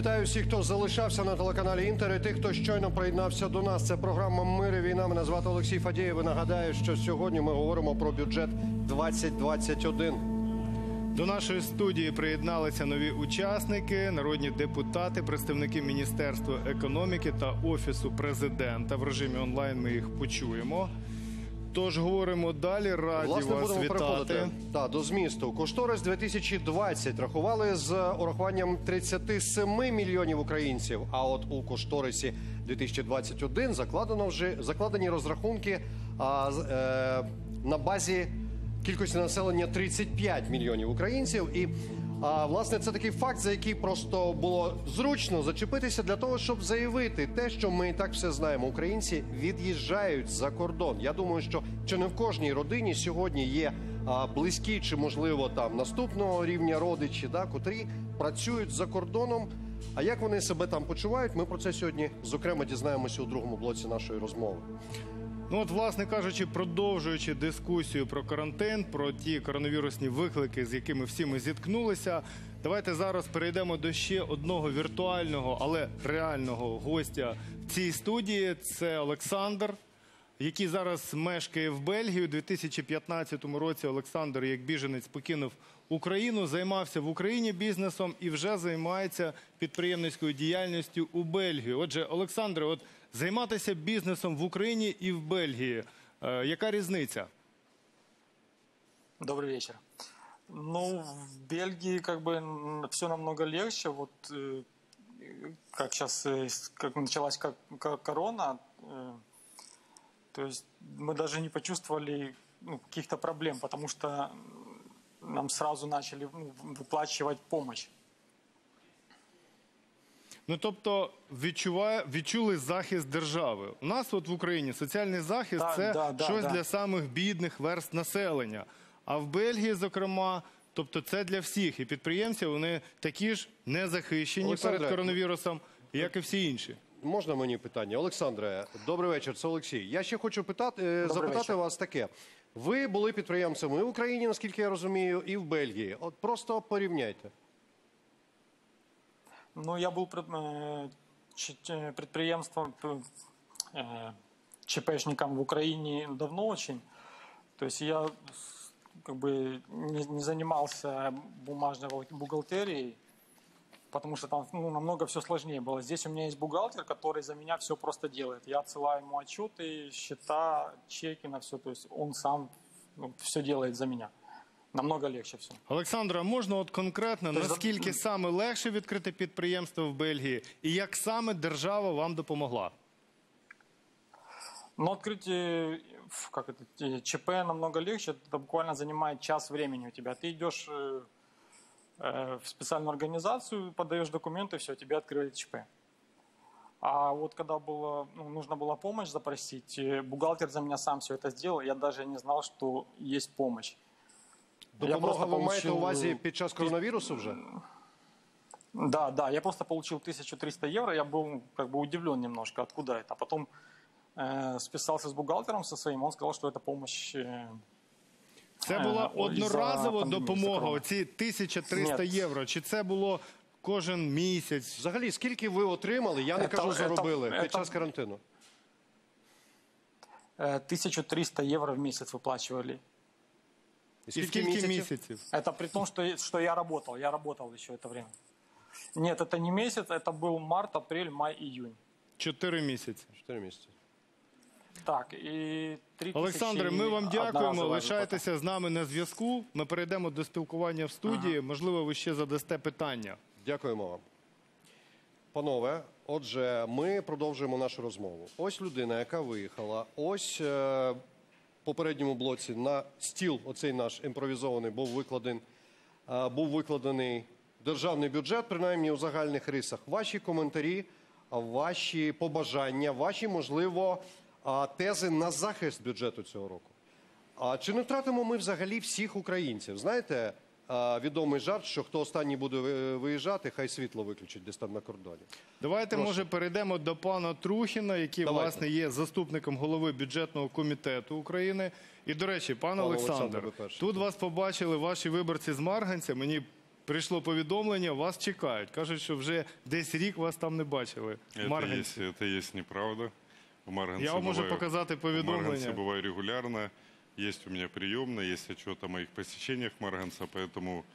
Вітаю всіх, хто залишався на телеканалі Інтер і тих, хто щойно приєднався до нас. Це програма Мир і війна. Мене звати Олексій Фадієв. І Нагадаю, що сьогодні ми говоримо про бюджет 2021. До нашої студії приєдналися нові учасники, народні депутати, представники Міністерства економіки та Офісу президента. В режимі онлайн ми їх почуємо. Тож говоримо далі. Раді Власне, вас будемо вітати. переходити та, до змісту. Кошторис 2020 рахували з урахуванням 37 мільйонів українців. А от у кошторисі 2021 закладено вже закладені розрахунки а, з- е, на базі кількості населення 35 мільйонів українців. І а, власне це такий факт, за який просто було зручно зачепитися для того, щоб заявити те, що ми і так все знаємо. Українці від'їжджають за кордон. Я думаю, що чи не в кожній родині сьогодні є а, близькі чи можливо там наступного рівня родичі, да, котрі працюють за кордоном. А як вони себе там почувають? Ми про це сьогодні зокрема дізнаємося у другому блоці нашої розмови. Ну от, власне кажучи, продовжуючи дискусію про карантин, про ті коронавірусні виклики, з якими всі ми зіткнулися. Давайте зараз перейдемо до ще одного віртуального, але реального гостя в цій студії. Це Олександр, який зараз мешкає в Бельгії. У 2015 році Олександр, як біженець, покинув Україну, займався в Україні бізнесом і вже займається підприємницькою діяльністю у Бельгії. Отже, Олександре, от займатися бізнесом в Україні і в Бельгії. е, яка різниця? Добрый вечер. Ну, в Бельгии как бы все намного легче. Вот э, как сейчас, как началась как, как корона, э, то есть мы даже не почувствовали ну, каких-то проблем, потому что нам сразу начали ну, выплачивать помощь. Ну тобто відчуває, відчули захист держави. У нас от в Україні соціальний захист Так, це да, да, щось да. для самих бідних верст населення. А в Бельгії, зокрема, тобто це для всіх. І підприємці вони такі ж незахищені Олександре, перед коронавірусом, як і всі інші. Можна мені питання? Олександре, добрий вечір. Це Олексій. Я ще хочу питати, е, запитати вечір. вас таке. Ви були підприємцями і в Україні, наскільки я розумію, і в Бельгії. От просто порівняйте. Ну, я был э, ч- ч- предприемством, п- э, ЧПшником в Украине давно очень. То есть я как бы не, не занимался бумажной бухгал- бухгалтерией, потому что там ну, намного все сложнее было. Здесь у меня есть бухгалтер, который за меня все просто делает. Я отсылаю ему отчеты, счета, чеки на все. То есть он сам все делает за меня Намного легче все. Олександра, можна от конкретно Тобто, наскільки саме легше відкрити підприємство в Бельгії, і як саме держава вам допомогла? Но открыть э, ф- как это, э, ЧП намного легче, это буквально занимает час времени у тебя. Ты идешь э, э, в специальную организацию, подаешь документы, все, тебе открыли ЧП. А вот когда было, ну, нужно было помощь запросить, э, бухгалтер за меня сам все это сделал, я даже не знал, что есть помощь. Я Допомога просто ви маєте получил- увазі під час коронавірусу вже? Да, да, я просто получил 1300 евро, я был ну, как бы удивлен немножко, откуда это. А потом э, списался с бухгалтером со своим, он сказал, что это помощь э, Це Е, була о, одноразова із-за пандемії, допомога, за корона. оці 1300 Ні. євро. Чи це було кожен місяць? Взагалі, скільки ви отримали, я не Це- кажу це- заробили це- під час карантину? э, 1300 евро в месяц выплачивали. І скільки місяців? Это при том, что, что я работал, я работал еще это время. Нет, это не месяц, это был март, апрель, май, июнь. Чотири місяці. Чотири місяці. Так, и 3 Олександре, ми вам дякуємо. Лишайтеся з нами на зв'язку. Ми перейдемо до спілкування в студії. Можливо, ви ще задасте питання. Дякуємо вам. Панове, отже, ми продовжуємо нашу розмову. Ось людина, яка виїхала, ось е, в попередньому блоці на стіл, оцей наш імпровізований, був викладений, був викладений державний бюджет, принаймні у загальних рисах. Ваші коментарі, ваші побажання, ваші, можливо, тези на захист бюджету цього року. А чи не втратимо ми взагалі всіх українців? Знаєте, відомий жарт, що хто останній буде ви- виїжджати, хай світло виключить десь там на кордоні. Давайте, Прошу. може, перейдемо до пана Трухіна, який Давайте. власне є заступником голови бюджетного комітету України. І до речі, пане Пане Олександр, Олександре, ви перший. тут вас побачили ваші виборці з Марганця. Мені прийшло повідомлення, вас чекають. Кажуть, що вже десь рік вас там не бачили. в Это Марганці. есть, это есть неправда. В Марганце Я вам можу бываю- показати В Марганце повідомлення. бываю регулярно. Есть у меня приемная, есть отчет о моих посещениях Марганца, поэтому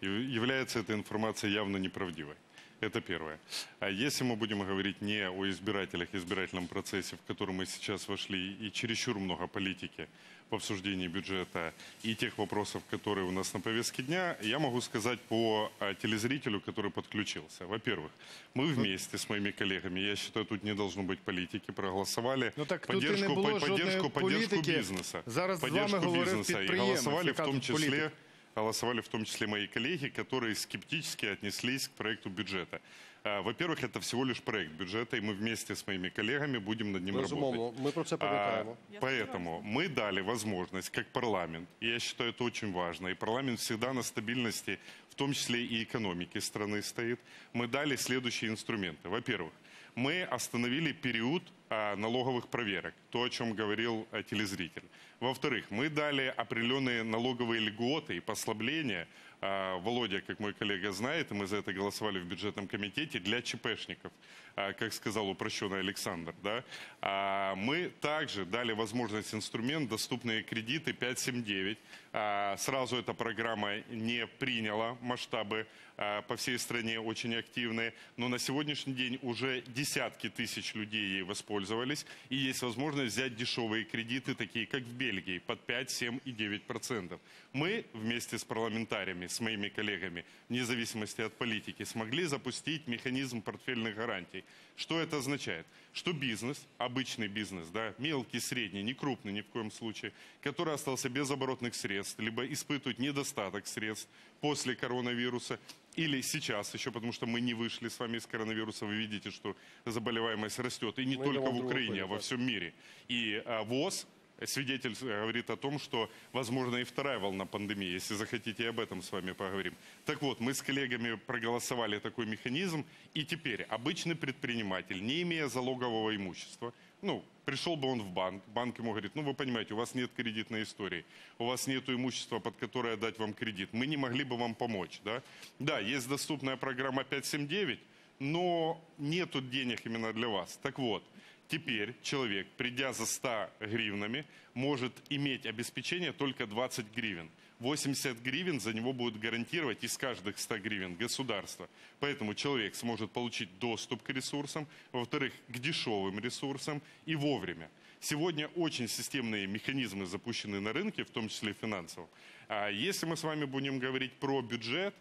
и- является эта информация явно неправдивой. Это первое. А если мы будем говорить не о избирателях, избирательном процессе, в который мы сейчас вошли, и чересчур много политики в обсуждении бюджета и тех вопросов, которые у нас на повестке дня, я могу сказать по а, телезрителю, который подключился. Во-первых, мы вместе с моими коллегами, я считаю, тут не должно быть политики, проголосовали Ну так тут і не поддержку, було по- жодної поддержку, поддержку політики. бизнеса. Зараз з вами поддержку говорив бизнеса. И підприємець, голосовали в яка том тут числе політика? голосовали в том числе мои коллеги, которые скептически отнеслись к проекту бюджета. А, Во-первых, это всего лишь проект бюджета, и мы вместе с моими коллегами будем над ним работать. Безумовно, ми про це А, поэтому мы дали возможность, как парламент, и я считаю это очень важно, и парламент всегда на стабильности, в том числе и экономики страны стоит, мы дали следующие инструменты. Во-первых, мы остановили период а, налоговых проверок, то, о чем говорил а, телезритель. Во-вторых, мы дали определенные налоговые льготы и послабления. А, Володя, как мой коллега знает, мы за это голосовали в бюджетном комитете, для ЧПшников, а, как сказал упрощенный Александр. Да? А, Мы также дали возможность инструмент доступные кредиты 579. А, Сразу эта программа не приняла масштабы по всей стране очень активные, но на сегодняшний день уже десятки тысяч людей ей воспользовались, и есть возможность взять дешевые кредиты, такие как в Бельгии, под 5, 7 и 9 процентов. Мы вместе с парламентариями, с моими коллегами, вне зависимости от политики, смогли запустить механизм портфельных гарантий. Что это означает? Что бизнес, обычный бизнес, да, мелкий, средний, не крупный ни в коем случае, который остался без оборотных средств, либо испытывает недостаток средств после коронавируса, или сейчас еще, потому что мы не вышли с вами из коронавируса, вы видите, что заболеваемость растет, и не Мы только в Украине, а во всем мире. И а, ВОЗ свидетель э, говорит о том, что возможно и вторая волна пандемии, если захотите, об этом с вами поговорим. Так вот, мы с коллегами проголосовали такой механизм, и теперь обычный предприниматель, не имея залогового имущества, ну, пришел бы он в банк, банк ему говорит, ну, вы понимаете, у вас нет кредитной истории, у вас нет имущества, под которое дать вам кредит, мы не могли бы вам помочь, да? Да, есть доступная программа 579, но нету денег именно для вас. Так вот, Теперь человек, придя за 100 гривнами, может иметь обеспечение только 20 гривен. 80 гривен за него будет гарантировать из каждых 100 гривен государство. Поэтому человек сможет получить доступ к ресурсам, во-вторых, к дешевым ресурсам и вовремя. Сегодня очень системные механизмы запущены на рынке, в том числе финансовом. А если мы с вами будем говорить про бюджет,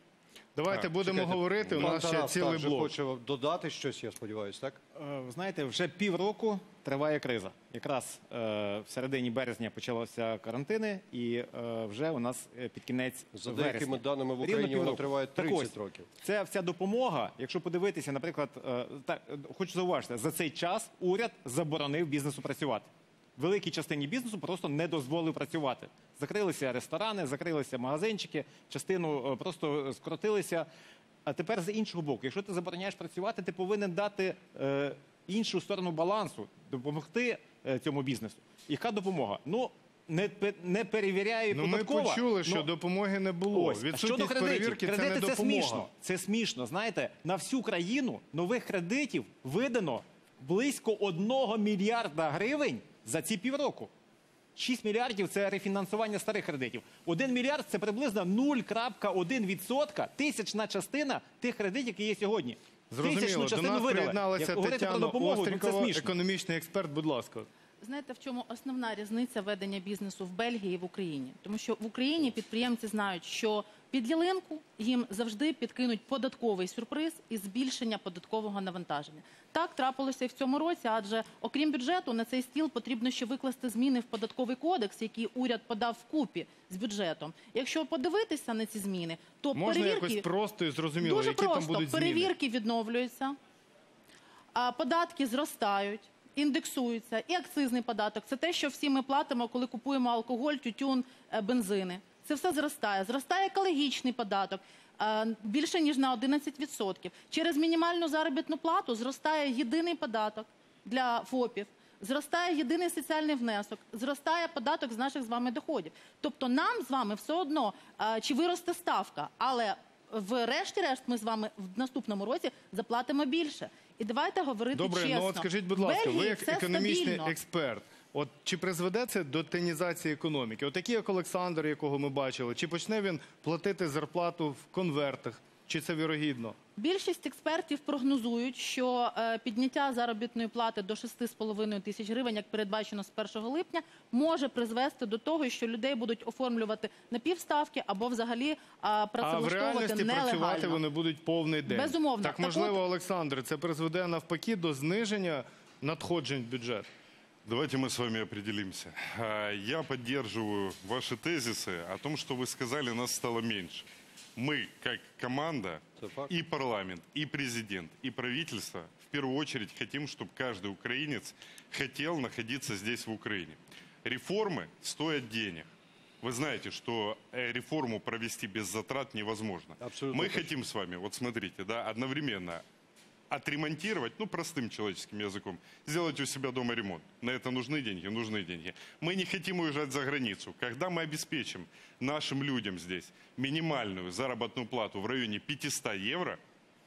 Давайте А, будемо Чекайте, говорити. У пан нас ще Тарас цілий також блок. хоче додати щось, я сподіваюся, так? Е, Ви знаєте, вже півроку триває криза. Якраз е, в середині березня почалися карантини, і е, вже у нас е, під кінець За вересня. деякими даними в Рівно Україні вона півроку. триває Так 30 ось, років. Це вся допомога. Якщо подивитися, наприклад, е, так, е, хочу зауважити, за цей час уряд заборонив бізнесу працювати. Великій частині бізнесу просто не дозволив працювати. Закрилися ресторани, закрилися магазинчики, частину е, просто скоротилися. А тепер з іншого боку, якщо ти забороняєш працювати, ти повинен дати е, іншу сторону балансу, допомогти е, цьому бізнесу. Яка допомога? Ну не, не перевіряє Ну, ми почули, що Ну, допомоги не було. Ось. Відсутність щодо кредитів, перевірки кредити це не це допомога. смішно. Це смішно. Знаєте, на всю країну нових кредитів видано близько 1 мільярда гривень за ці півроку. 6 мільярдів це рефінансування старих кредитів. 1 мільярд це приблизно 0,1%, тисячна частина тих кредитів, які є сьогодні. Зрозуміло, до нас видали. приєдналася Тетяна ну, Острікова, економічний експерт. Будь ласка. Знаєте, в чому основна різниця ведення бізнесу в Бельгії і в Україні? Тому що в Україні підприємці знають, що під ялинку їм завжди підкинуть податковий сюрприз і збільшення податкового навантаження. Так трапилося і в цьому році, адже окрім бюджету на цей стіл потрібно ще викласти зміни в податковий кодекс, який уряд подав вкупі з бюджетом. Якщо подивитися на ці зміни, то Можна перевірки якось просто і зрозуміло, Дуже які просто. там будуть зміни. Перевірки відновлюються, а податки зростають, індексуються. І акцизний податок це те, що всі ми платимо, коли купуємо алкоголь, тютюн, е, бензини. Це все зростає. Зростає екологічний податок. е, Більше ніж на 11%. Через мінімальну заробітну плату зростає єдиний податок для ФОПів, зростає єдиний соціальний внесок, зростає податок з наших з вами доходів. Тобто нам з вами все одно е, чи виросте ставка, але врешті-решт ми з вами в наступному році заплатимо більше. І давайте говорити Добре, чесно. ну от скажіть, будь ласка, ви як економічний стабільно. експерт. От чи призведе це до тенізації економіки? От такий як Олександр, якого ми бачили, чи почне він платити зарплату в конвертах? Чи це вірогідно? Більшість експертів прогнозують, що е, підняття заробітної плати до 6,5 тисяч гривень, як передбачено з 1 липня, може призвести до того, що людей будуть оформлювати на півставки або взагалі а, А в працевлаштовувати реальності працювати вони будуть повний день. Безумовно. Так Так можливо, Олександр, це призведе навпаки до зниження надходжень в бюджет. Давайте мы с вами определимся. А, Я поддерживаю ваши тезисы о том, что вы сказали, нас стало меньше. Мы, как команда, и парламент, и президент, и правительство, в первую очередь хотим, чтобы каждый украинец хотел находиться здесь, в Украине. Реформы стоят денег. Вы знаете, что э, реформу провести без затрат невозможно. Абсолютно Мы точно. хотим с вами, вот смотрите, да, одновременно отремонтировать, ну, простым человеческим языком, сделать у себя дома ремонт. На это нужны деньги, нужны деньги. Мы не хотим уезжать за границу. Когда мы обеспечим нашим людям здесь минимальную заработную плату в районе 500 евро,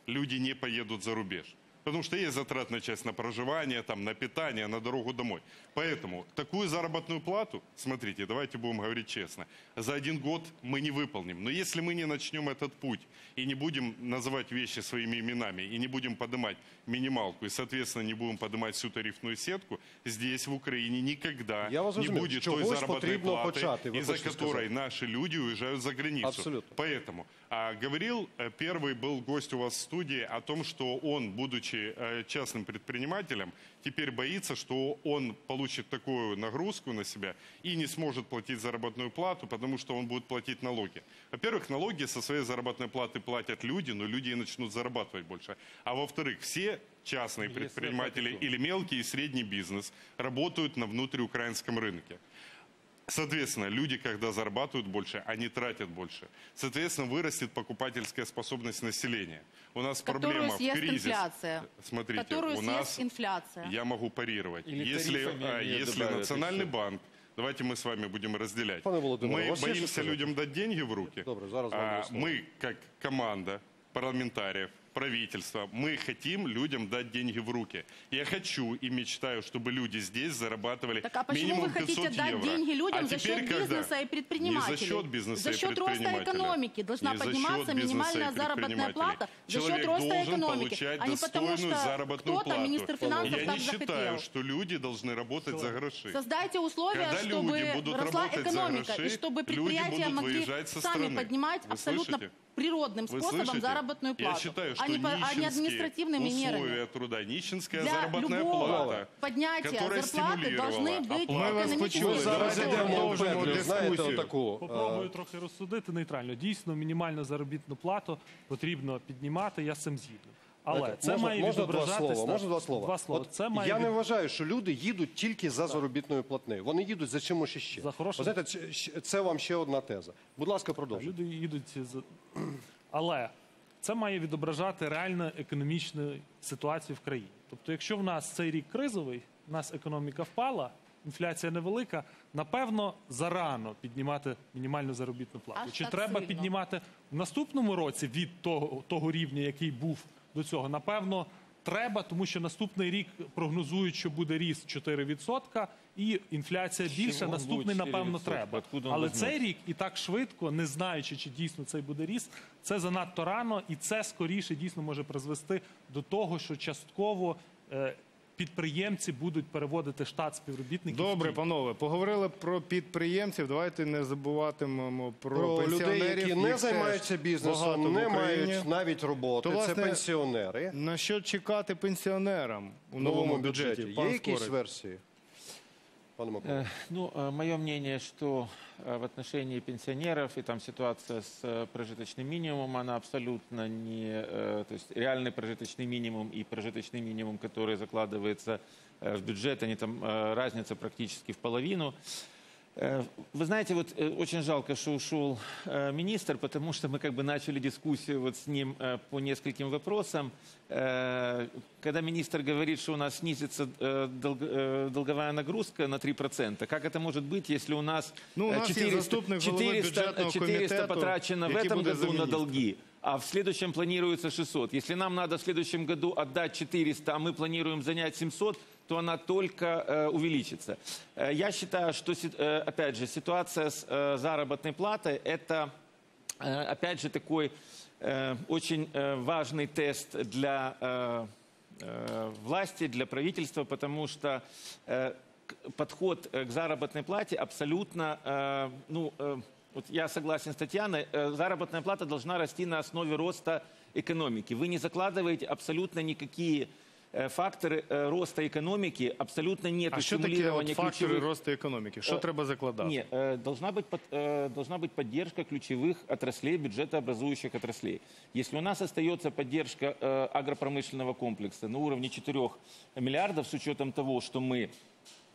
люди не поедут за рубеж. Потому что есть затратная часть на проживание, там, на питание, на дорогу домой. Поэтому такую заработную плату, смотрите, давайте будем говорить честно, за один год мы не выполним. Но если мы не начнем этот путь и не будем называть вещи своими именами, и не будем поднимать минималку, и, соответственно, не будем поднимать всю тарифную сетку, здесь, в Украине, никогда Я вас не разумею. будет той Чогось заработной потрібно платы, почати, ви из-за хочете которой сказати. наши люди уезжают за границу. Абсолютно. Поэтому а, говорил э, первый был гость у вас в студии о том, что он, будучи э, частным предпринимателем, теперь боится, что он получит такую нагрузку на себя и не сможет платить заработную плату, потому что он будет платить налоги. Во-первых, налоги со своей заработной платы платят люди, но люди и начнут зарабатывать больше. А во-вторых, все частные предприниматели или мелкий и средний бизнес работают на внутриукраинском рынке. Соответственно, люди, когда зарабатывают больше, они тратят больше. Соответственно, вырастет покупательская способность населения. У нас Которую проблема в кризис. инфляция. Смотрите, Которую у съест нас инфляция. я могу парировать. Или если а, если национальный еще. банк, давайте мы с вами будем разделять. Мы боимся людям дать деньги в руки. Добре, зараз а, мы, как команда парламентариев, правительства, мы хотим людям дать деньги в руки. Я хочу и мечтаю, чтобы люди здесь зарабатывали Так а почему минимум вы хотите 500 дать евро. деньги людям а за теперь счет когда? бизнеса и предпринимателей? Не за счет бизнеса За и счет роста предпринимателя. экономики должна Не за подниматься счет бизнеса минимальная и заработная предпринимателей. плата за счет Человек роста должен экономики, получать а не потому достойную что заработную кто-то, плату. министр финансов, Я так не считаю, захотел. что люди должны работать за гроши. Создайте условия, Когда чтобы люди будут росла работать за экономика, гроши, и чтобы люди предприятия будут могли выезжать со сами страны. поднимать Вы абсолютно слышите? природным Вы способом слышите? заработную плату, Я считаю, что а, не, по- а не нищенские административными условия мерами. труда, нищенская Для заработная любого плата, поднятия которая зарплаты должны стимулировала быть Мы вас экономически почули. Ми зараз Давайте йдемо в продовжимо петлю, знаєте, дискусію. отаку. Попробую трохи розсудити нейтрально. Дійсно, мінімальну заробітну плату потрібно піднімати. Я з цим згідний. Але це можна, має можна два відображатися. слова? Можна два слова? Два слова. От Це має я від- не вважаю, що люди їдуть тільки за заробітною платнею. Вони їдуть за чимось іще. За хорошим- знаєте, це- це вам ще одна теза. Будь ласка, продовжуйте. Люди їдуть з але це має відображати реальну економічну ситуацію в країні. Тобто, якщо в нас цей рік кризовий, в нас економіка впала, інфляція невелика, напевно, зарано піднімати мінімальну заробітну плату. Аж Чи треба сильно? піднімати в наступному році від того, того рівня, який був до цього? Напевно, треба, тому що наступний рік прогнозують, що буде ріст 4%, і інфляція більша. Наступний, напевно, треба. Але цей рік і так швидко, не знаючи, чи дійсно цей буде ріст, це занадто рано, і це скоріше дійсно може призвести до того, що частково е, підприємці будуть переводити штат співробітників. Добре, панове, поговорили про підприємців. Давайте не забуватимемо про, Про людей, які не займаються бізнесом, не мають навіть роботи. То, власне, це пенсіонери. На що чекати пенсіонерам у новому, новому бюджеті? Є якісь версії? Пане Микола. Э, Ну, мое мнение, что э, в отношении пенсионеров и там ситуация с э, прожиточным минимумом, она абсолютно не, э, то есть реальный прожиточный минимум и прожиточный минимум, который закладывается э, в бюджет, они там э, разница практически в половину. Э, Вы знаете, вот э, очень жалко, что ушел э, министр, потому что мы как бы начали дискуссию вот с ним по нескольким вопросам. Когда министр говорит, что у нас снизится долг- долговая нагрузка на 3%, как это может быть, если у нас Ну, у нас есть заступник головы 400, бюджетного 400 комитета, потрачено в этом году на долги, а в следующем планируется 600. Если нам надо в следующем году отдать 400, а мы планируем занять 700, то она только э, увеличится. Э, я считаю, что, э, опять же, ситуация с заработной платой – это, опять же, такой очень важный тест для власти, для правительства, потому что подход к заработной плате абсолютно, ну, вот я согласен с Татьяной, заработная плата должна расти на основе роста экономики. Вы не закладываете абсолютно никакие факторы э, роста экономики, абсолютно нет А що таке от стимулирования фактори ключевых росту економіки? Що Е, треба закладати? нет, э, должна быть, под- э, должна быть поддержка ключевых отраслей, бюджетообразующих отраслей. Если у нас остается поддержка э, агропромышленного комплекса на уровне 4 миллиардов, с учетом того, что мы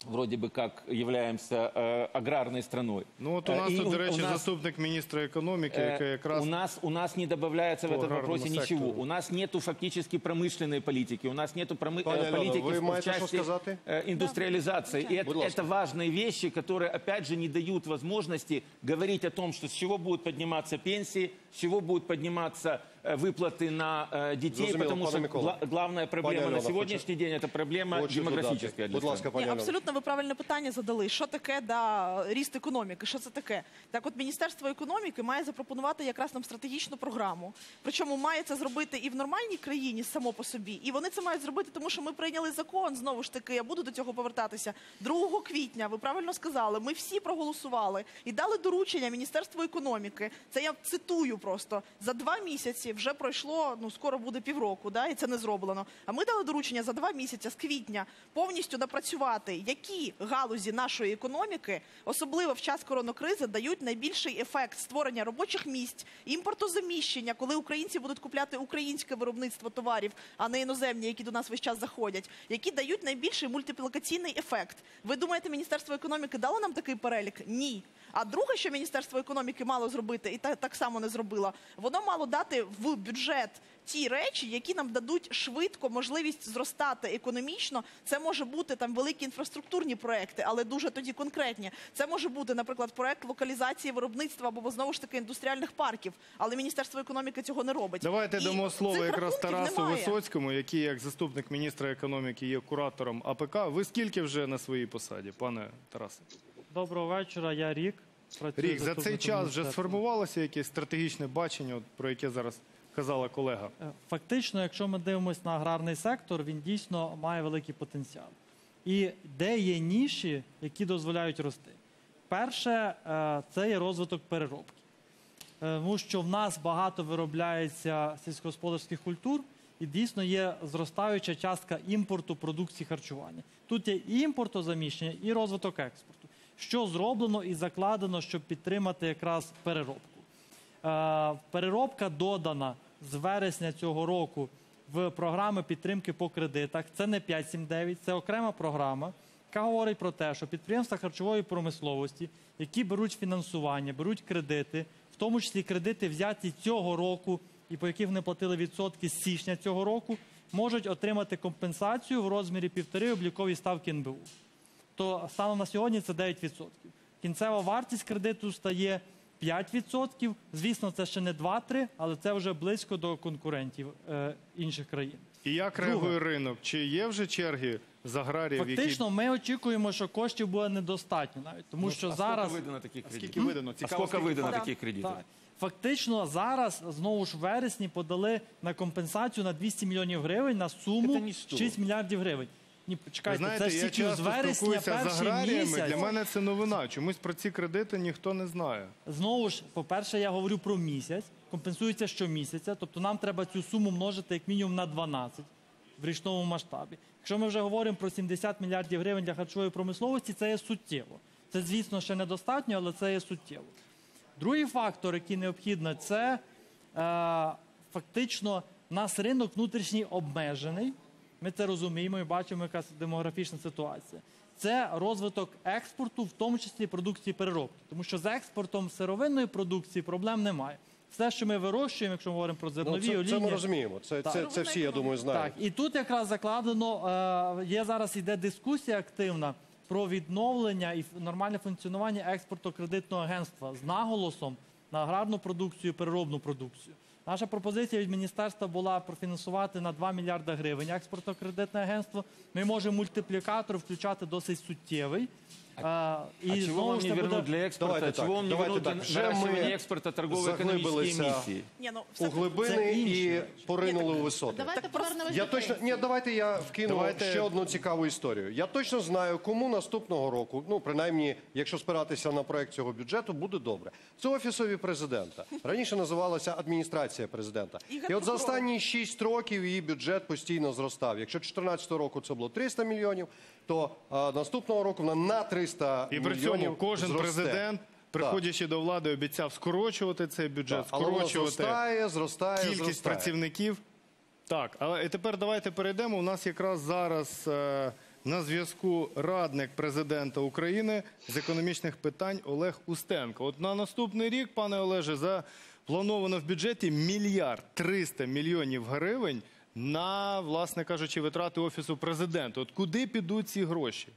вроде бы как являемся э, аграрной страной. Ну от у Э, нас и тут, до речі, нас- заступник міністра економіки, Э, який якраз у, нас, у нас не добавляется в по этом аграрному вопросе ничего. сектору. У нас нету фактически промышленной политики, у нас нету промы- Пане э, Альоно, политики ви в маєте що части сказати? э, индустриализации. И это, Будь ласка. это важные вещи, которые, опять же, не дают возможности говорить о том, что с чего будут подниматься пенсии, с чего будут подниматься э, выплаты на э, детей, Зрозуміло, потому пане что Микола. гла- главная проблема Альона, на сегодняшний день это проблема Хочу демографическая. додати. для Будь страны. ласка, пані Ні, Альоно. абсолютно ви правильне питання задали. Що таке да, ріст економіки? Що це таке? Так, от Міністерство економіки має запропонувати якраз нам стратегічну програму. Причому має це зробити і в нормальній країні само по собі. І вони це мають зробити, тому що ми прийняли закон. Знову ж таки, я буду до цього повертатися. 2 квітня, ви правильно сказали, ми всі проголосували і дали доручення Міністерству економіки. Це я цитую просто за два місяці вже пройшло. Ну скоро буде півроку, да, і це не зроблено. А ми дали доручення за два місяці з квітня повністю напрацювати, які галузі нашої економіки, особливо в час коронакризи, дають найбільший ефект створення робочих місць, імпортозаміщення, коли українці будуть купляти українське виробництво товарів, а не іноземні, які до нас весь час заходять, які дають найбільший мультиплікаційний ефект. Ви думаєте, Міністерство економіки дало нам такий перелік? Ні. А друге, що Міністерство економіки мало зробити, і та- так само не зробило, воно мало дати в бюджет ті речі, які нам дадуть швидко можливість зростати економічно. Це може бути там великі інфраструктурні проекти, але дуже тоді конкретні. Це може бути, наприклад, проект локалізації виробництва або знову ж таки індустріальних парків. Але Міністерство економіки цього не робить. Давайте І дамо слово якраз Тарасу немає. Висоцькому, який як заступник міністра економіки є куратором АПК. Ви скільки вже на своїй посаді, пане Тарасе? Доброго вечора, я Рік. Працюю Рік, за цей час вже сформувалося якесь стратегічне бачення, от, про яке зараз казала колега. Е, Фактично, якщо ми дивимося на аграрний сектор, він дійсно має великий потенціал. І де є ніші, які дозволяють рости? Перше, е, це є розвиток переробки. Е, Тому що в нас багато виробляється сільськогосподарських культур, і дійсно є зростаюча частка імпорту продукції харчування. Тут є і імпортозаміщення, і розвиток експорту. Що зроблено і закладено, щоб підтримати якраз переробку. Е, Переробка додана з вересня цього року в програми підтримки по кредитах. Це не 579, це окрема програма, яка говорить про те, що підприємства харчової промисловості, які беруть фінансування, беруть кредити, в тому числі кредити взяті цього року і по яких вони платили відсотки з січня цього року, можуть отримати компенсацію в розмірі півтори облікові ставки НБУ то станом на сьогодні це 9%. Кінцева вартість кредиту стає 5%. Звісно, це ще не 2-3, але це вже близько до конкурентів е, інших країн. І як Друге. реагує ринок? Чи є вже черги з аграріїв, Фактично, ми очікуємо, що коштів буде недостатньо навіть, тому що а зараз сколько выдано таких кредитов? Скільки видано? Цікаво, сколько скільки выдано Да. таких кредитов? Так. Фактично зараз знову ж в вересні подали на компенсацію на 200 мільйонів гривень на суму 6 мільярдів гривень. Ні, почекайте, знаєте, це ж я тільки з часто вересня спілкуюся з перший аграріями. місяць. Для мене це новина. Чомусь про ці кредити ніхто не знає. Знову ж, по-перше, я говорю про місяць, компенсується щомісяця, тобто нам треба цю суму множити як мінімум на 12 в річному масштабі. Якщо ми вже говоримо про 70 мільярдів гривень для харчової промисловості, це є суттєво. Це, звісно, ще недостатньо, але це є суттєво. Другий фактор, який необхідно, це е, фактично нас ринок внутрішній обмежений. Ми це розуміємо і бачимо, яка демографічна ситуація. Це розвиток експорту, в тому числі продукції переробки. Тому що з експортом сировинної продукції проблем немає. Все, що ми вирощуємо, якщо ми говоримо про Ну, зернові це, олійні, це ми розуміємо. Це, це, це всі, я думаю, знають. так, і тут якраз закладено, е, є зараз іде дискусія активна про відновлення і нормальне функціонування експортно-кредитного агентства з наголосом на аграрну продукцію, переробну продукцію. Наша пропозиція від міністерства була профінансувати на 2 мільярди гривень експортно-кредитне агентство. Ми можемо мультиплікатор включати досить суттєвий. А, і А чего знову вам ж не це буде- вернуть для экспорта? Давайте чего так, вам не давайте вернуть так. для Вже наращивания ми экспорта торгово-экономические заглибилися миссии? Ні, ну, у все глибини і поринули у висоти. Давайте повернемося Я до точно пенсії. ні, давайте я вкину Давайте- ще одну цікаву історію. Я точно знаю, кому наступного року, ну принаймні, якщо спиратися на проект цього бюджету, буде добре. Це офісові президента. Раніше називалася адміністрація президента. І І от за генпрокурор. останні 6 років її бюджет постійно зростав. Якщо 2014 року це було 300 мільйонів, то а, наступного року вона на 300 І при мільйонів цьому кожен зросте. президент, приходячи до влади, обіцяв скорочувати цей бюджет, але скорочувати зростає, зростає, кількість зростає. працівників. Так, але і тепер давайте перейдемо. У нас якраз зараз е, на зв'язку радник президента України з економічних питань Олег Устенко. От на наступний рік, пане Олеже, заплановано в бюджеті мільярд 300 мільйонів гривень на, власне кажучи, витрати офісу президента. От куди підуть ці гроші?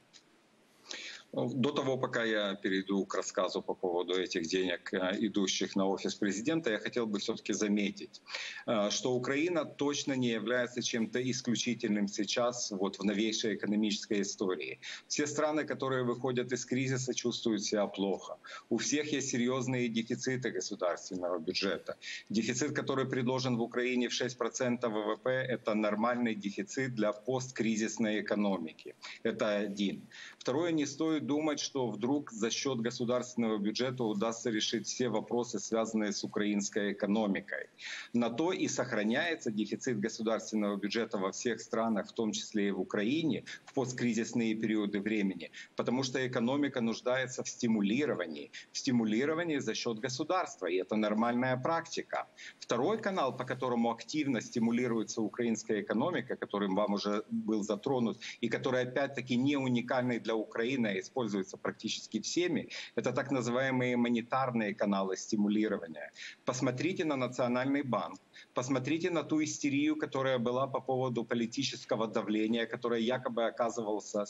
До того, пока я перейду к рассказу по поводу этих денег, э, идущих на офис президента, я хотел бы все-таки заметить, э, что Украина точно не является чем-то исключительным сейчас вот в новейшей экономической истории. Все страны, которые выходят из кризиса, чувствуют себя плохо. У всех есть серьезные дефициты государственного бюджета. Дефицит, который предложен в Украине в 6% ВВП, это нормальный дефицит для посткризисной экономики. Это один. Второе, не стоит думать, что вдруг за счет государственного бюджета удастся решить все вопросы, связанные с украинской экономикой. На то и сохраняется дефицит государственного бюджета во всех странах, в том числе и в Украине, в посткризисные периоды времени, потому что экономика нуждается в стимулировании, в стимулировании за счет государства, и это нормальная практика. Второй канал, по которому активно стимулируется украинская экономика, которым вам уже был затронут, и который опять-таки не уникальный для Украины, а используется практически всеми, это так называемые монетарные каналы стимулирования. Посмотрите на Национальный банк, посмотрите на ту истерию, которая была по поводу политического давления, которое якобы оказывался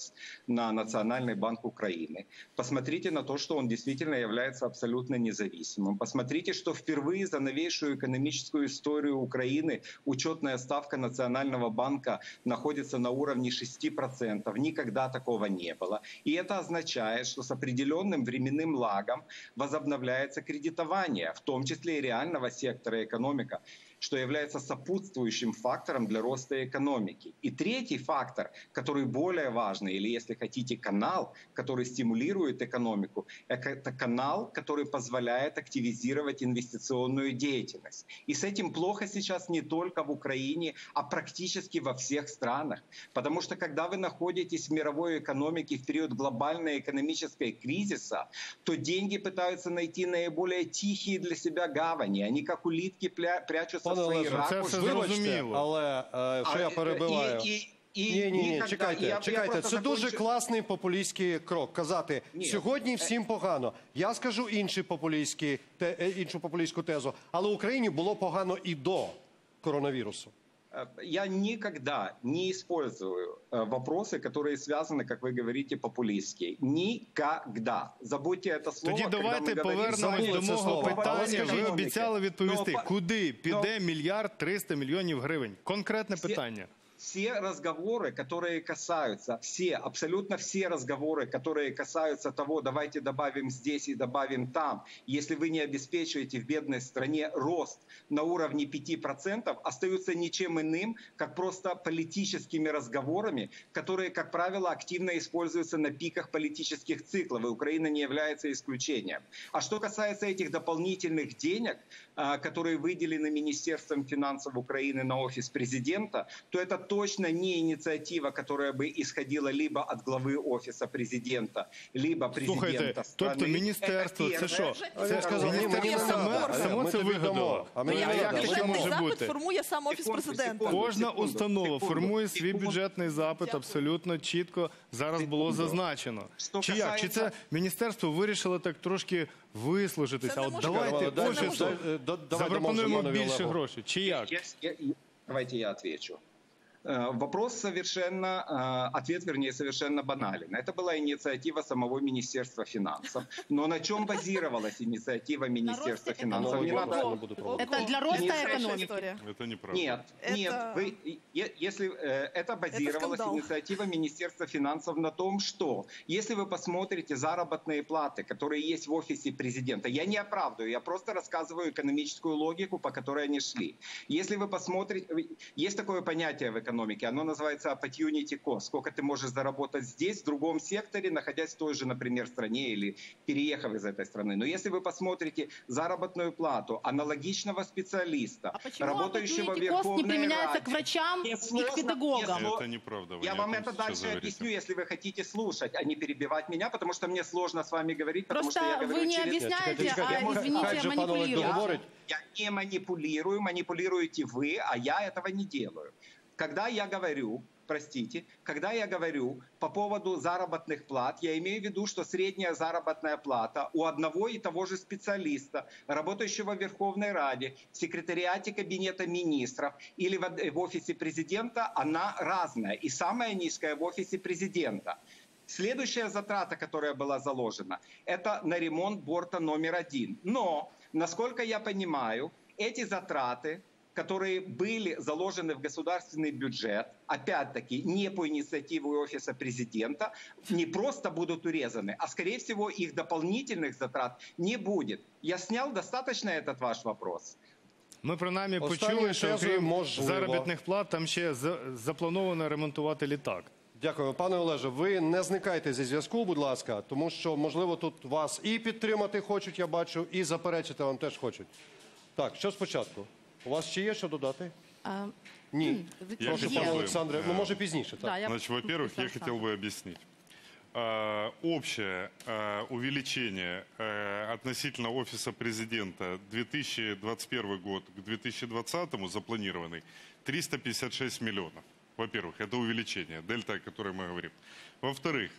на Национальный банк Украины. Посмотрите на то, что он действительно является абсолютно независимым. Посмотрите, что впервые за новейшую экономическую историю Украины учетная ставка Национального банка находится на уровне 6%. Никогда такого не было. И это означает, что с определенным временным лагом возобновляется кредитование, в том числе и реального сектора экономика Что является сопутствующим фактором для роста экономики. И третий фактор, который более важный, или если хотите, канал, который стимулирует экономику, это канал, который позволяет активизировать инвестиционную деятельность. И с этим плохо сейчас не только в Украине, а практически во всех странах. Потому что когда вы находитесь в мировой экономике в период глобальной экономической кризиса, то деньги пытаются найти наиболее тихие для себя гавани. Они как улитки прячутся Пане Олеже, це все зрозуміло. але е, що я е, перебиваю. і- ні, ні, ні, чекайте, я- чекайте. Це дуже класний популістський крок. Казати Ні. сьогодні всім погано. Я скажу інші популістський, те, е, іншу популістську тезу, але Україні було погано і до коронавірусу. Э, Я никогда не использую э, вопросы, которые связаны, как вы говорите, популистские. Никогда. Забудьте это слово. Тоді когда давайте мы говорим повернемось забули до це мого слово. Але питання. скажіть, Ви економіки. обіцяли відповісти, Ну, па- куди піде мільярд 300 мільйонів гривень? Конкретне Всі- питання. Все разговоры, которые касаются, все, абсолютно все разговоры, которые касаются того, давайте добавим здесь и добавим там, если вы не обеспечиваете в бедной стране рост на уровне 5%, остаются ничем иным, как просто политическими разговорами, которые, как правило, активно используются на пиках политических циклов, и Украина не является исключением. А что касается этих дополнительных денег, а, которые выделены Министерством финансов Украины на офис президента, то это точно не инициатива, которая бы исходила либо от главы офиса президента, либо президента Слухайте, страны. тобто міністерство, Это це що? первое. А він Це сказав, ні, міністерство мені не саме, надо. само Ми це тобі дамо. вигадало. А мені Ну, не а як надо. таке Бюджетний може запит бути? формує сам офіс Секунду, президента. секунду. Кожна секунду, установа секунду, формує свій секунду. бюджетний запит Дякую. абсолютно чітко. Зараз було Секунду. зазначено. Що Чи як? Чи це касається- міністерство вирішило так трошки вислужитися? Це А не от може давайте бути. Це не офісу може. Е, да- давай запропонуємо дамо Жанові більше Олегу. грошей. Чи як? Я- я- я- давайте я отвечу. Э, Вопрос совершенно, э, ответ, вернее, совершенно банален. Это была инициатива самого Министерства финансов. Но на чем базировалась инициатива Министерства финансов? Не надо-. Это для роста экономики. Это неправда. Нет, Это- нет. Вы, если э, это базировалась скандал. инициатива Министерства финансов на том, что если вы посмотрите заработные платы, которые есть в офисе президента, я не оправдываю, я просто рассказываю экономическую логику, по которой они шли. Если вы посмотрите, есть такое понятие в экономике, оно называется opportunity cost. Сколько ты можешь заработать здесь, в другом секторе, находясь в той же, например, стране или переехав из этой страны. Но если вы посмотрите заработную плату аналогичного специалиста, А работающего в cost не Верховной применяется к Раде, врачам Мне и к педагогам? мне Это неправда. вы я вам это дальше говорите. объясню, если вы хотите слушать, а не перебивать меня, потому что мне сложно с вами говорить, потому Просто что я говорю вы не через... объясняете, Чекайте, чекайте, а, я- извините, манипулируете. договорить. Я не манипулирую, манипулируете вы, а я этого не делаю. Когда я говорю, простите, когда я говорю по поводу заработных плат, я имею в виду, что средняя заработная плата у одного и того же специалиста, работающего в Верховной Раде, в секретариате Кабинета министров или в, офисе президента, она разная. И самая низкая в офисе президента. Следующая затрата, которая была заложена, это на ремонт борта номер один. Но, насколько я понимаю, эти затраты, которые были заложены в государственный бюджет, опять-таки не по инициативе офиса президента, не просто будут урезаны, а скорее всего их дополнительных затрат не будет. Я снял достаточно этот ваш вопрос. Ми принаймні Останньою почули, що тезою окрім можливо. заробітних плат там ще за- заплановано ремонтувати літак. Дякую, пане Олеже. Ви не зникайте зі зв'язку, будь ласка, тому що можливо тут вас і підтримати хочуть, я бачу, і заперечити вам теж хочуть. Так, що спочатку? У вас ще є що додати? А, Ні. Я Прошу, хотів пане би, Олександре. Ну е, може пізніше. Так. да, я- Значит, во-первых, я Александр. хотел бы объяснить. А, Общее а, увеличение а, относительно Офиса президента 2021 год к 2020 запланированный 356 миллионов. Во-первых, это увеличение, дельта, о которой мы говорим. Во-вторых,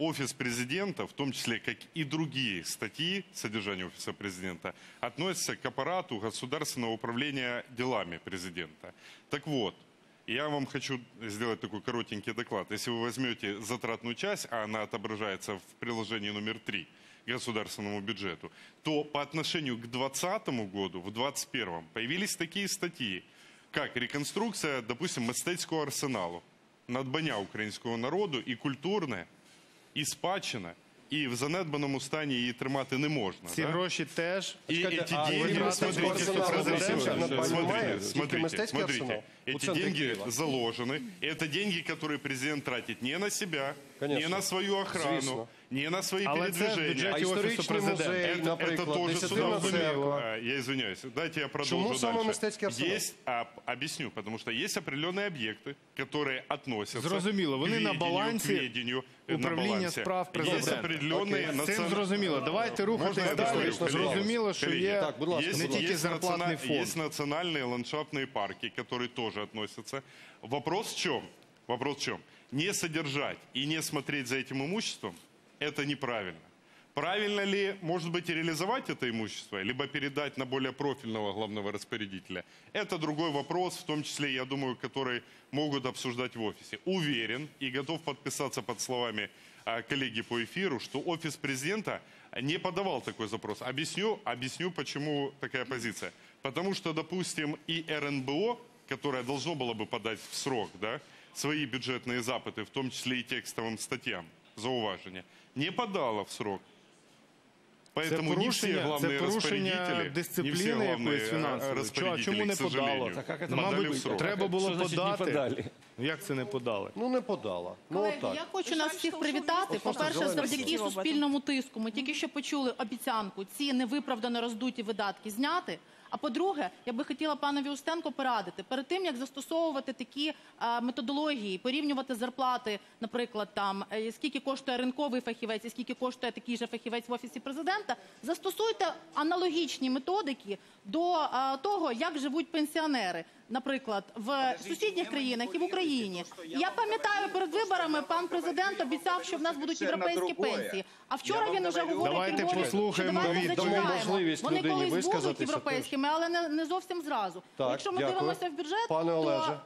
Офис президента, в том числе, как и другие статьи содержания Офиса президента, относятся к аппарату государственного управления делами президента. Так вот, я вам хочу сделать такой коротенький доклад. Если вы возьмете затратную часть, а она отображается в приложении номер 3 к государственному бюджету, то по отношению к 2020 году, в 2021 появились такие статьи, как реконструкция, допустим, мистецького арсеналу, надбання українського народу і культурне, і спадщина, і в занедбаному стані її тримати не можна. Ці да? гроші теж И Чекайте, эти а деньги, крім вот мистецького смотрите, арсеналу, смотрите, більше надбань смотрите, немає? Тільки смотрите, мистецький смотрите. арсенал у Эти центрі деньги Києва. заложены. Это деньги, которые президент тратит не на себя, Конечно. не на свою охрану, Звісно. не на свои Але це в передвижения. бюджеті А Офісу історичний президента. музей, Это, это наприклад, тоже десятина сюда церква. А, Я извиняюсь. Дайте я продолжу Чому саме дальше. мистецький арсенал? Есть, а, объясню, потому что есть определенные объекты, которые относятся Зрозуміло, вони к на ведению, балансі к ведению, э, на управління балансе. справ Есть президента. определенные Окей. З цим национальные- зрозуміло. Давайте Можно рухатись я далі. договорю, коллеги? Зрозуміло, що Коллеги, є Так, будь ласка, не будь тільки есть зарплатний национа- фонд. Есть национальные ландшафтные парки, которые тоже относятся. Вопрос в чем? Вопрос в чем? Не содержать и не смотреть за этим имуществом – это неправильно. Правильно ли, может быть, реализовать это имущество, либо передать на более профильного главного распорядителя? Это другой вопрос, в том числе, я думаю, который могут обсуждать в офисе. Уверен и готов подписаться под словами а, коллеги по эфиру, что офис президента не подавал такой запрос. Объясню, объясню, почему такая позиция. Потому что, допустим, и РНБО, которое должно было бы подать в срок да, свои бюджетные запыты, в том числе и текстовым статьям, зауваження, не подала в срок. Поэтому не все порушення- главные це порушення распорядители, не дисципліни все главные якоїсь э, фінансової. Чого- распорядители, чому не к сожалению, подало? Так как это Ну, может подали в быть? срок. Треба було Що значить не подати. подали? Ну, Як це не подали? Ну не подала. Ну Колеги, отак. я хочу Жаль, нас що всіх вже привітати. міністр По-перше, Зеленський завдяки сказав об этом. суспільному тиску. Ми тільки що почули обіцянку ці невиправдано роздуті видатки зняти. А по-друге, я би хотіла панові Устенко порадити перед тим, як застосовувати такі е, методології, порівнювати зарплати, наприклад, там е, скільки коштує ринковий фахівець і скільки коштує такий же фахівець в офісі президента. Застосуйте аналогічні методики до е, того, як живуть пенсіонери, наприклад, в сусідніх країнах і в Україні. Я пам'ятаю, перед виборами пан президент обіцяв, що в нас будуть європейські пенсії. А вчора він уже говорить Давайте говорить, що послухаємо давайте зачекаємо. Вони колись будуть європейськими, але не, не зовсім зразу. Так, Якщо ми дякую. дивимося в бюджет, Пане то Олеже.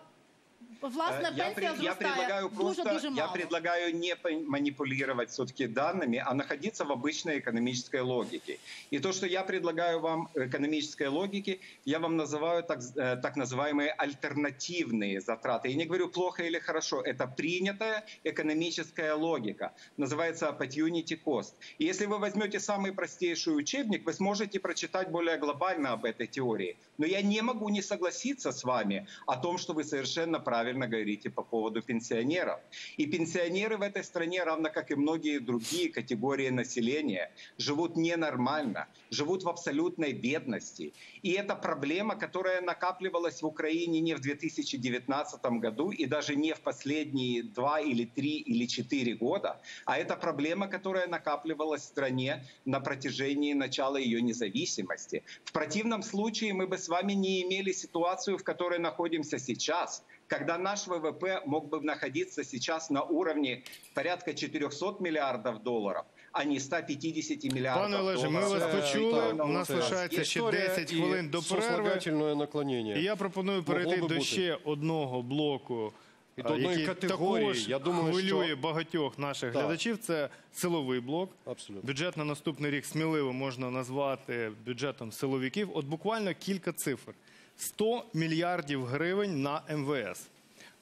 Власне, Э, я, пенсія пред- я предлагаю просто, дуже-дуже я мало. предлагаю не манипулировать все-таки данными, а находиться в обычной экономической логике. И то, что я предлагаю вам экономической логики, я вам называю так, э, так называемые альтернативные затраты. Я не говорю плохо или хорошо, это принятая экономическая логика. Называется opportunity cost. И если вы возьмете самый простейший учебник, вы сможете прочитать более глобально об этой теории. Но я не могу не согласиться с вами о том, что вы совершенно правильно говорите по поводу пенсионеров. И пенсионеры в этой стране, равно как и многие другие категории населения, живут ненормально, живут в абсолютной бедности. И это проблема, которая накапливалась в Украине не в 2019 году и даже не в последние два или три или четыре года, а это проблема, которая накапливалась в стране на протяжении начала ее независимости. В противном случае мы бы с вами не имели ситуацию, в которой находимся сейчас, когда наш ВВП мог бы находиться сейчас на уровне порядка 400 миллиардов долларов, а не 150 миллиардов Пане Олеже, ми долларов. вас почули. У нас лишається ще історія 10 хвилин до перерви. сослагательне наклонення. І я пропоную перейти би до бути. ще одного блоку, І до одної який категорії. також Я думаю, хвилює що- багатьох наших Так. глядачів. Це силовий блок. Абсолютно. Бюджет на наступний рік сміливо можна назвати бюджетом силовиків. От буквально кілька цифр: 100 мільярдів гривень на МВС.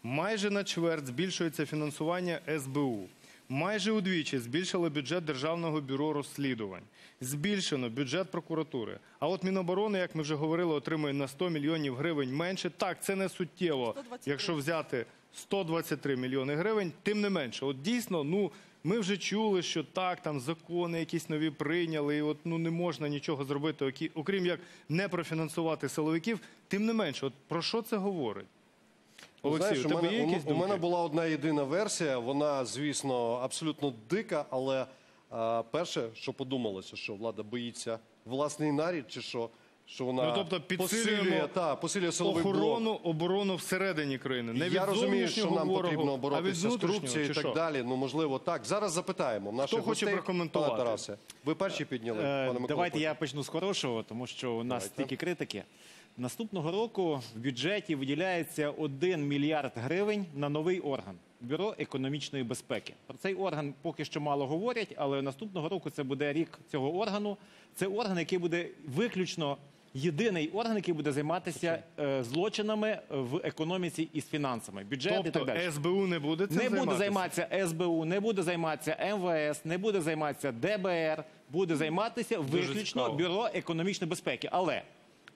Майже на чверть збільшується фінансування СБУ. Майже удвічі збільшили бюджет Державного бюро розслідувань. Збільшено бюджет прокуратури. А от Міноборони, як ми вже говорили, отримує на 100 мільйонів гривень менше. Так, це не суттєво, 123. якщо взяти 123 мільйони гривень, тим не менше. От дійсно, ну ми вже чули, що так, там закони якісь нові прийняли, і от ну не можна нічого зробити, окрім як не профінансувати силовиків. Тим не менше, от про що це говорить? Олексій, Знаєш, у у тебе мене, є у- якісь у думки? мене була одна єдина версія. Вона, звісно, абсолютно дика, але а, перше, що подумалося, що влада боїться власний нарід, чи що, що вона Ну, тобто посилює, та, посилює силовий блок. охорону, оборону всередині країни. Не від Я розумію, що зовнішнього нам ворогу, потрібно а від боротися з внутрішнього, корупцією і чи так що? далі. Ну, можливо, так. Зараз запитаємо. Наших хоче гостей. прокоментувати? Тарасе, ви перші підняли, Е, пане Микола. Давайте я почну з хорошого, тому що у нас Давайте. стільки критики. Наступного року в бюджеті виділяється 1 мільярд гривень на новий орган бюро економічної безпеки. Про цей орган поки що мало говорять, але наступного року це буде рік цього органу. Це орган, який буде виключно єдиний орган, який буде займатися е, злочинами в економіці і з фінансами, бюджет і так Тобто. СБУ не буде цим Не буде займатися? займатися СБУ, не буде займатися МВС, не буде займатися ДБР, буде займатися виключно цікаво. бюро економічної безпеки. Але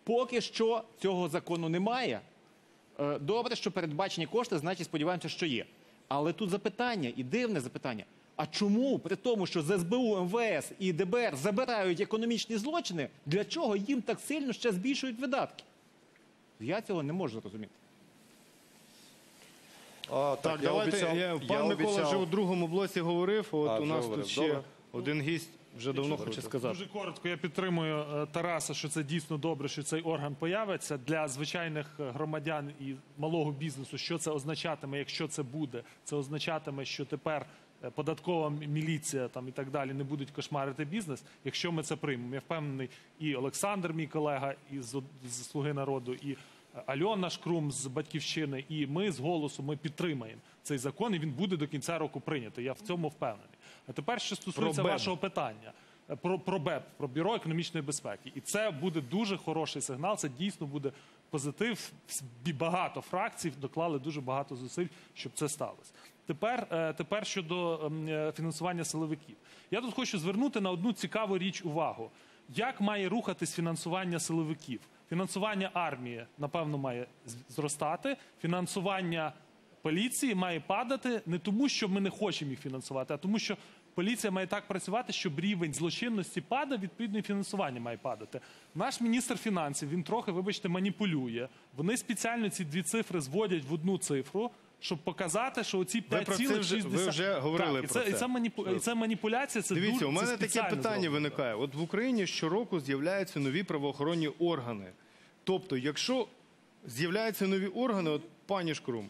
поки що цього закону немає. Е, Добре, що передбачені кошти, значить, сподіваємося, що є. Але тут запитання, і дивне запитання. А чому при тому, що з СБУ, МВС і ДБР забирають економічні злочини, для чого їм так сильно ще збільшують видатки? Я цього не можу зрозуміти. А, Так, я давайте. обіцяв- я, я пан Микола обіцяв- вже у другому блоці говорив. От А, у вже нас говорив. тут ще Добре. один гість вже давно хоче сказати. Дуже коротко, я підтримую е, Тараса, що це дійсно добре, що цей орган появиться для звичайних е, громадян і малого бізнесу. Що це означатиме, якщо це буде? Це означатиме, що тепер податкова міліція там і так далі не будуть кошмарити бізнес. Якщо ми це приймемо, я впевнений, і Олександр, мій колега, із «Од- з Слуги народу, і е, Альона Шкрум з батьківщини, і ми з голосу ми підтримаємо цей закон, і він буде до кінця року прийнятий. Я в цьому впевнений. А тепер, що стосується БЕБ. вашого питання е, про, про БЕП, про бюро економічної безпеки, і це буде дуже хороший сигнал. Це дійсно буде позитив. Багато фракцій доклали дуже багато зусиль, щоб це сталося. Тепер, е, тепер щодо ем, е, фінансування силовиків, я тут хочу звернути на одну цікаву річ увагу: як має рухатись фінансування силовиків? Фінансування армії, напевно, має зростати. Фінансування поліції має падати не тому, що ми не хочемо їх фінансувати, а тому, що поліція має так працювати, щоб рівень злочинності падав, відповідно, і фінансування має падати. Наш міністр фінансів він трохи, вибачте, маніпулює. Вони спеціально ці дві цифри зводять в одну цифру. Щоб показати, що оці Ви про це 5,6... вже- ви вже говорили так, і про це, І це. маніпу... і це маніпуляція, це Дивіться, дур- у мене це таке спеціально питання зроблено. виникає. От в Україні щороку з'являються нові правоохоронні органи. Тобто, якщо з'являються нові органи, от пані Шкрум,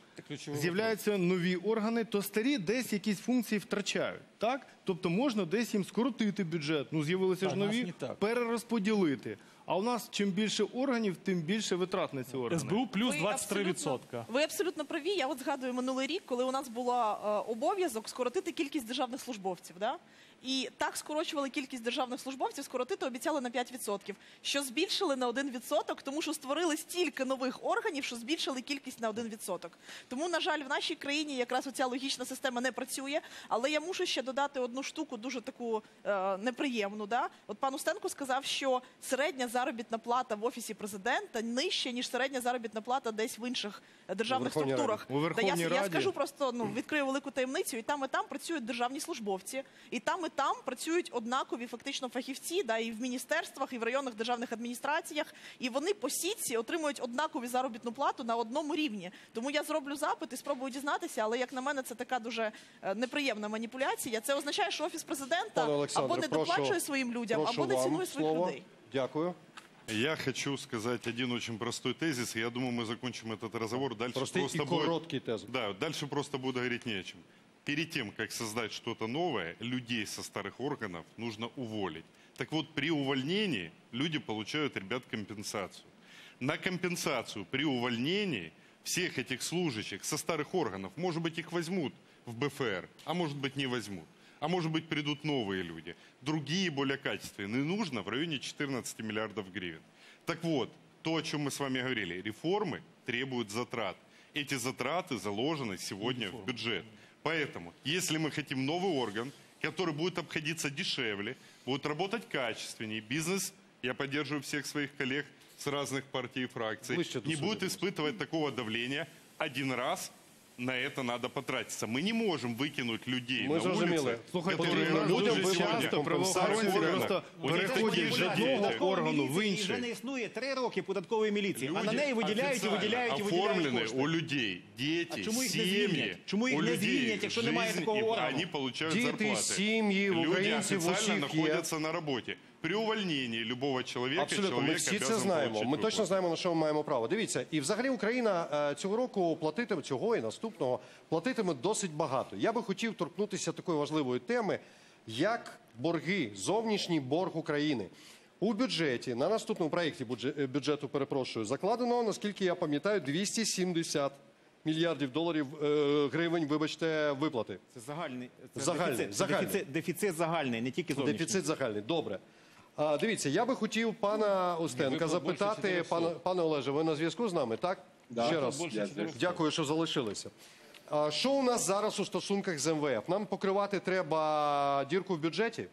з'являються нові органи, то старі десь якісь функції втрачають. Так? Тобто можна десь їм скоротити бюджет. Ну, з'явилися ж у нас нові, не так. перерозподілити. А у нас чим більше органів, тим більше витрат на ці органи. СБУ плюс Ви 23%. абсолютно- Ви абсолютно праві. Я от згадую минулий рік, коли у нас був обов'язок скоротити кількість державних службовців. Да? І так скорочували кількість державних службовців, скоротити обіцяли на 5%, що збільшили на 1%, тому що створили стільки нових органів, що збільшили кількість на 1%. Тому, на жаль, в нашій країні якраз оця логічна система не працює. Але я мушу ще додати одну штуку, дуже таку е, неприємну. Да? От пан Устенко сказав, що середня заробітна плата в офісі президента нижча, ніж середня заробітна плата десь в інших державних Верховній структурах. Раді. Та я, Верховній я скажу просто ну відкрию велику таємницю, і там і там працюють державні службовці, і там і там працюють однакові фактично фахівці, да і в міністерствах, і в районних державних адміністраціях, і вони по сітці отримують однакову заробітну плату на одному рівні. Тому я зроблю запит і спробую дізнатися, але як на мене, це така дуже е, неприємна маніпуляція. Це означає, що офіс президента або не доплачує своїм людям, або не цінує своїх слово. людей. Дякую. Я хочу сказать один очень простой тезис, я думаю, мы закончим этот разговор. Дальше Простий просто і будет... короткий тез. Да, дальше просто буду говорить не о чем. Перед тем, как создать что-то новое, людей со старых органов нужно уволить. Так вот, при увольнении люди получают, ребят, компенсацию. На компенсацию при увольнении всех этих служащих со старых органов, может быть, их возьмут в БФР, а может быть, не возьмут. А может быть, придут новые люди, другие, более качественные. Нужно в районе 14 миллиардов гривен. Так вот, то, о чем мы с вами говорили, реформы требуют затрат. Эти затраты заложены сегодня в бюджет. Поэтому, если мы хотим новый орган, который будет обходиться дешевле, будет работать качественнее, бизнес, я поддерживаю всех своих коллег с разных партий и фракций, не будет испытывать такого давления один раз, на это надо потратиться. Мы не можем выкинуть людей Ми на зрозуміли. улицы, Слухайте, которые у нас людям дуже виводять часто компенсацію правоохоронці органів. просто У них переходять такі з ж одного діти. органу в Вже інший. не існує три роки податкової міліції, а на Люди неї виділяють і официально виділяють і виділяють оформлены кошти. у людей, дети, А чому їх не семьи. звільнять? Чому їх у не людей звільнять, якщо немає жизнь, такого и органу? Они получают Діти, зарплаты. сім'ї, в Люди українців в официально усіх є. находятся на работе. При увольнении любого человека Абсолютно, ми всі це обязан знаємо. получить Ми точно знаємо, на що ми маємо право. Дивіться, і взагалі Україна е, цього року платитиме цього і наступного платитиме досить багато. Я би хотів торкнутися такої важливої теми, як борги, зовнішній борг України. У бюджеті на наступному проєкті бюдже- е, бюджету, перепрошую, закладено, наскільки я пам'ятаю, 270 мільярдів доларів е, гривень, вибачте, виплати. Це загальний це Загальний, дефіцит, загальний. Дефіцит, дефіцит загальний, не тільки зовнішній. Дефіцит загальний. Добре. А, дивіться, я би хотів пана Устенка запитати, пане, пане Олеже, ви на зв'язку з нами, так? Да. Ще раз. Дякую, що залишилися. А, що у нас зараз у стосунках з МВФ? Нам покривати треба дірку в бюджеті?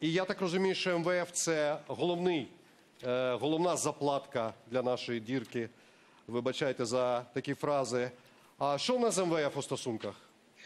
І я так розумію, що МВФ це головний, е, головна заплатка для нашої дірки. Вибачайте за такі фрази. А що в нас з МВФ у стосунках?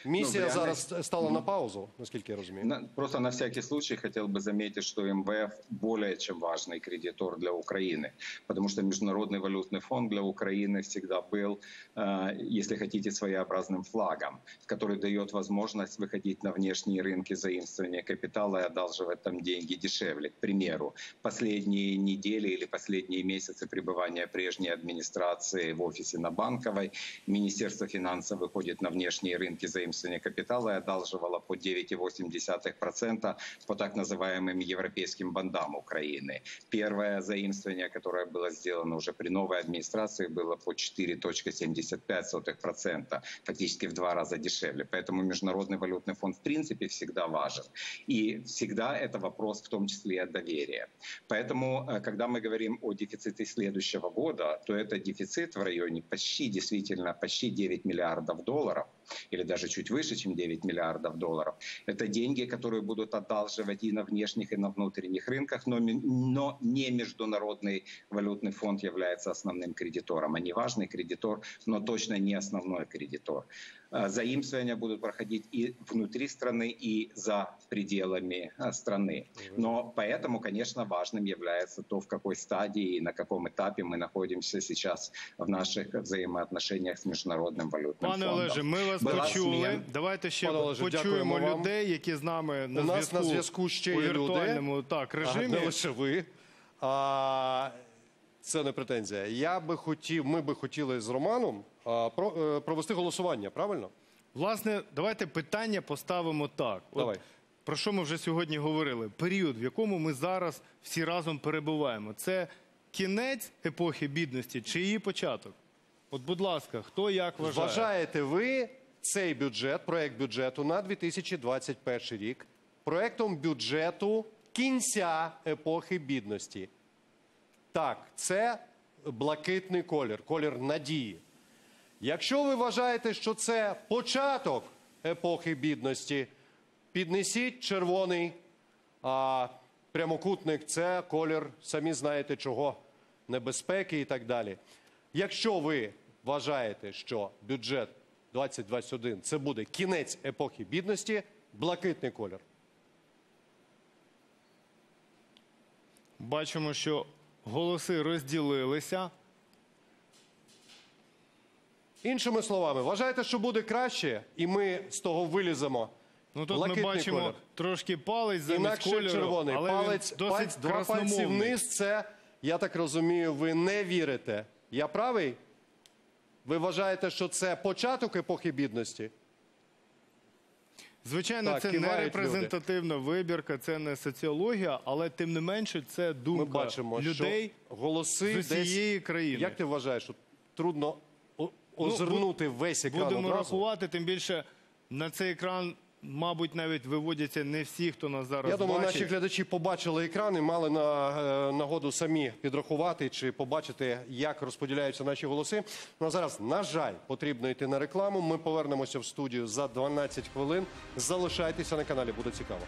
Місія Ну, в реальності- зараз стала на паузу, наскільки я розумію. На- Просто на всякий случай хотел бы заметить, что МВФ более чем важный кредитор для Украины, потому что Международный валютный фонд для Украины всегда был, э, если хотите, своеобразным флагом, который дает возможность выходить на внешние рынки заимствования капитала и одалживать там деньги дешевле. К примеру, последние недели или последние месяцы пребывания прежней администрации в офисе на Банковой, Министерство финансов выходит на внешние рынки заимствования капитала и одалживало по 9,8% по так называемым европейским бандам Украины. Первое заимствование, которое было сделано уже при новой администрации, было по 4,75%, фактически в два раза дешевле. Поэтому Международный валютный фонд в принципе всегда важен. И всегда это вопрос в том числе и доверия. Поэтому, э, когда мы говорим о дефиците следующего года, то это дефицит в районе почти, действительно, почти 9 миллиардов долларов, или даже чуть выше, чем 9 миллиардов долларов. Это деньги, которые будут одалживать и на внешних, и на внутренних рынках, но, но не Международный валютный фонд является основным кредитором. Они важный кредитор, но точно не основной кредитор. Э, Заимствования будут проходить и внутри страны, и за пределами э, страны. Но поэтому, конечно, важным является то, в какой стадии и на каком этапе мы находимся сейчас в наших взаимоотношениях с Международным валютным Пане фондом. Олеже, ми вас Була почули. зміна. Давайте ще Пане Олеже, почуємо дякуємо вам. людей, які з нами на У нас зв'язку на зв'язку ще у є люди. віртуальному так, А, режимі. не лише ви. А, це не претензія. Я би хотів, ми би хотіли з Романом а, про, е, провести голосування, правильно? Власне, давайте питання поставимо так. От Давай. Про що ми вже сьогодні говорили? Період, в якому ми зараз всі разом перебуваємо. Це кінець епохи бідності чи її початок? От, будь ласка, хто як вважає? Вважаєте ви цей бюджет, проект бюджету на 2021 рік, проектом бюджету кінця епохи бідності? Так, це блакитний колір, колір надії. Якщо ви вважаєте, що це початок епохи бідності, піднесіть червоний а, прямокутник, це колір, самі знаєте чого, небезпеки і так далі. Якщо ви вважаєте, що бюджет 2021 це буде кінець епохи бідності, блакитний колір. Бачимо, що голоси розділилися. Іншими словами, вважаєте, що буде краще, і ми з того виліземо. Ну тут Блакитний ми бачимо колір. трошки палець замість Інакше кольору, червоний. але він Палець, досить пальць, два пальці вниз. Це, я так розумію, ви не вірите. Я правий? Ви вважаєте, що це початок епохи бідності? Звичайно, Так, це не репрезентативна вибірка, це не соціологія, але тим не менше це думка Ми бачимо, людей що голоси з усієї десь... країни. Як ти вважаєш, що трудно озирнути весь екран Будемо одразу? рахувати, тим більше на цей екран, мабуть, навіть виводяться не всі, хто нас зараз Я думаю, бачить. наші глядачі побачили екран і мали на е, нагоду самі підрахувати чи побачити, як розподіляються наші голоси. Ну а зараз, на жаль, потрібно йти на рекламу. Ми повернемося в студію за 12 хвилин. Залишайтеся на каналі, буде цікаво.